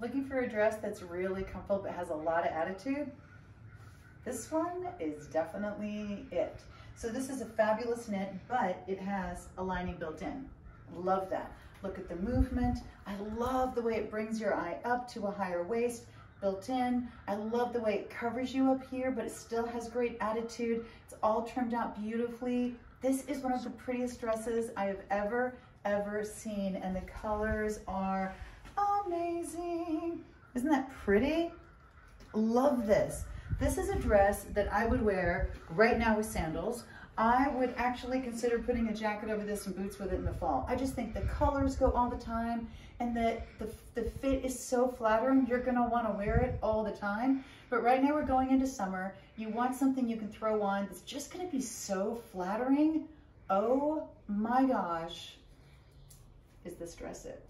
Looking for a dress that's really comfortable but has a lot of attitude? This one is definitely it. So this is a fabulous knit, but it has a lining built in. Love that. Look at the movement. I love the way it brings your eye up to a higher waist built in. I love the way it covers you up here, but it still has great attitude. It's all trimmed out beautifully. This is one of the prettiest dresses I have ever, ever seen, and the colors are amazing. Isn't that pretty? Love this. This is a dress that I would wear right now with sandals. I would actually consider putting a jacket over this and boots with it in the fall. I just think the colors go all the time and the, the, the fit is so flattering. You're gonna wanna wear it all the time. But right now we're going into summer. You want something you can throw on that's just gonna be so flattering. Oh my gosh, is this dress it?